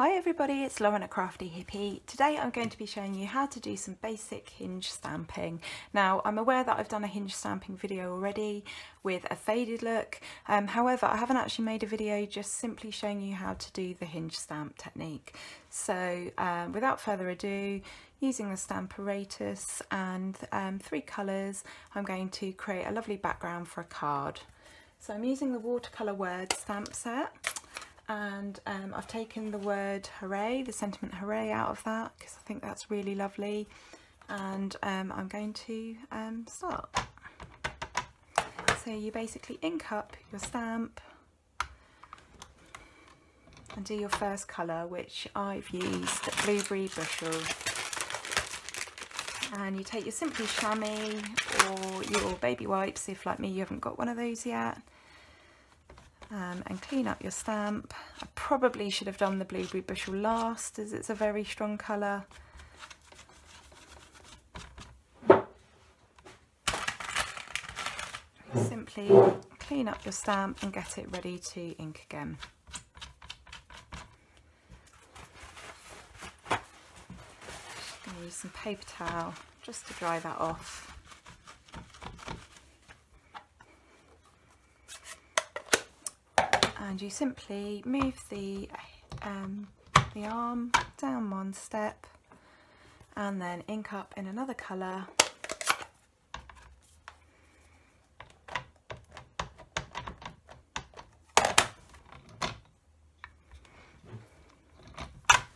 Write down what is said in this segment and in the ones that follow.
Hi everybody, it's Lauren at Crafty Hippy. Today I'm going to be showing you how to do some basic hinge stamping. Now I'm aware that I've done a hinge stamping video already with a faded look, um, however I haven't actually made a video just simply showing you how to do the hinge stamp technique. So um, without further ado, using the Stamparatus and um, three colours, I'm going to create a lovely background for a card. So I'm using the watercolour word stamp set and um, I've taken the word hooray, the sentiment hooray out of that because I think that's really lovely. And um, I'm going to um, start. So you basically ink up your stamp and do your first colour which I've used Blueberry Bushel. And you take your Simply Shammy or your baby wipes if like me you haven't got one of those yet um, and clean up your stamp. I probably should have done the blueberry bushel last as it's a very strong colour. Simply clean up your stamp and get it ready to ink again. use some paper towel just to dry that off. And you simply move the um, the arm down one step and then ink up in another colour.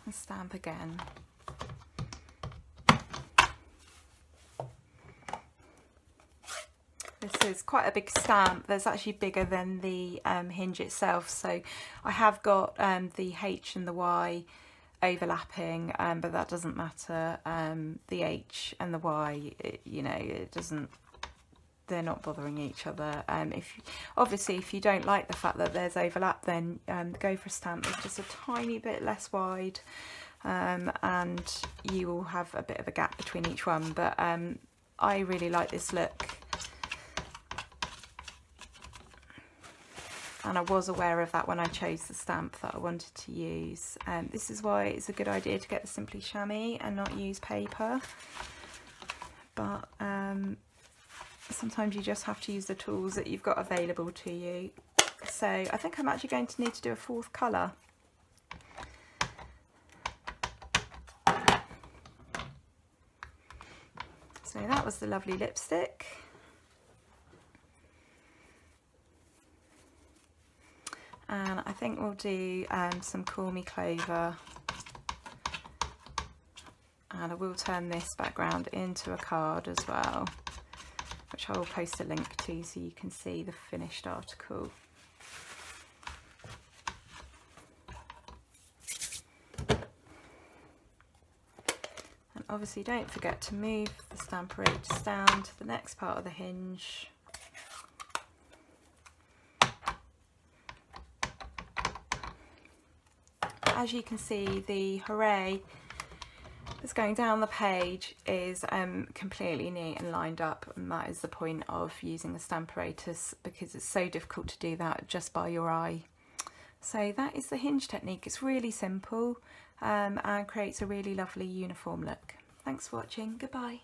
And stamp again This is quite a big stamp. That's actually bigger than the um, hinge itself. So I have got um, the H and the Y overlapping, um, but that doesn't matter. Um, the H and the Y, it, you know, it doesn't they're not bothering each other. Um, if obviously if you don't like the fact that there's overlap, then um, go for a stamp that's just a tiny bit less wide, um, and you will have a bit of a gap between each one. But um, I really like this look. And I was aware of that when I chose the stamp that I wanted to use. Um, this is why it's a good idea to get the Simply Shammy and not use paper. But um, sometimes you just have to use the tools that you've got available to you. So I think I'm actually going to need to do a fourth colour. So that was the lovely lipstick. And I think we'll do um, some Call Me Clover and I will turn this background into a card as well which I will post a link to so you can see the finished article. And obviously don't forget to move the Stamparatus down to the next part of the hinge as you can see the hooray that's going down the page is um, completely neat and lined up and that is the point of using the Stamparatus because it's so difficult to do that just by your eye. So that is the hinge technique. It's really simple um, and creates a really lovely uniform look. Thanks for watching. Goodbye.